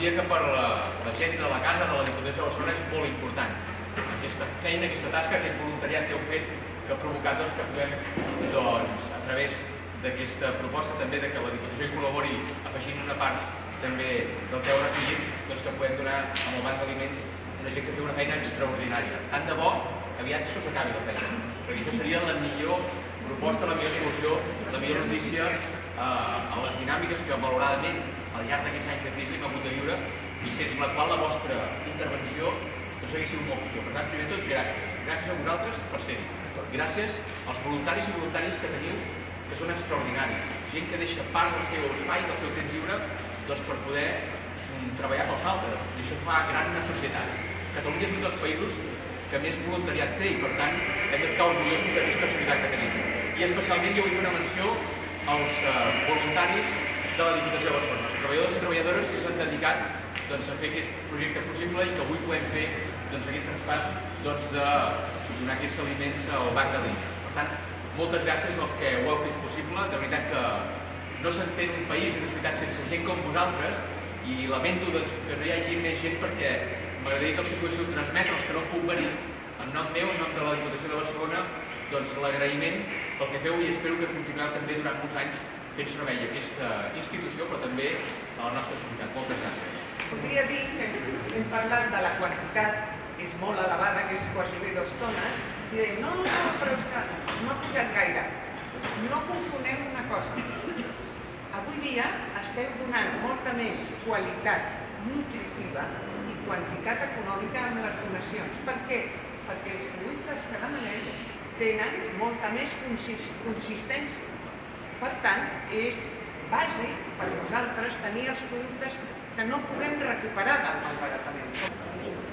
diria que per la, la gent de la casa de la Diputació de Barcelona és molt important. Aquesta feina, aquesta tasca, aquest voluntariat que heu fet, que ha provocat doncs, que puguem, doncs, a través d'aquesta proposta també de que la Diputació hi col·labori afegint una part també del heu recollit, doncs que podem donar amb el banc d'aliments una gent que té una feina extraordinària. Tant de bo aviat això s'acabi la feina, perquè això seria la millor proposta, la millor solució, la millor notícia eh, a les dinàmiques que malauradament al llarg d'aquests anys de crisi hem hagut de viure i sense la qual la vostra intervenció no s'hagués sigut molt pitjor. Per tant, primer tot, gràcies. Gràcies a vosaltres per ser-hi. Gràcies als voluntaris i voluntaris que teniu, que són extraordinaris. Gent que deixa part del seu espai, del seu temps lliure, doncs per poder mm, treballar pels altres. I això fa gran societat. Catalunya és un dels països que més voluntariat té i per tant hem d'estar orgullosos d'aquesta societat que tenim. I especialment jo vull fer una menció als eh, voluntaris de la Diputació de Barcelona, els treballadors i treballadores que s'han dedicat doncs, a fer aquest projecte possible i que avui podem fer doncs, aquest traspàs doncs, de donar aquests aliments al banc de l'Índia. Per tant, moltes gràcies als que ho heu fet possible, de veritat que no s'entén un país i una societat sense gent com vosaltres i lamento doncs, que no hi hagi més gent perquè m'agradaria que els poguéssiu transmetre els que no puc venir en nom meu, en nom de la Diputació de Barcelona doncs, l'agraïment pel que feu i espero que continueu també durant molts anys fent servei a aquesta institució però també a la nostra societat. Moltes gràcies. Podria dir que hem parlat de la quantitat que és molt elevada, que és quasi bé dos tones, i deim, no, no, però és que no ha pujat gaire. No confoneu una cosa. Avui dia esteu donant molta més qualitat nutritiva i quantitat econòmica amb les donacions. Per què? Perquè els productes que demanem tenen molta més consistència. Per tant, és bàsic per nosaltres tenir els productes que no podem recuperar del malbaratament.